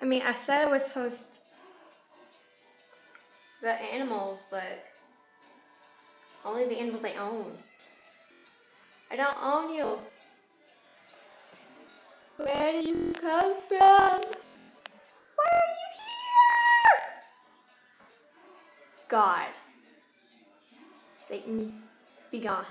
I mean, I said I was post the animals, but only the animals I own. I don't own you. Where do you come from? Why are you here? God. Satan, be gone.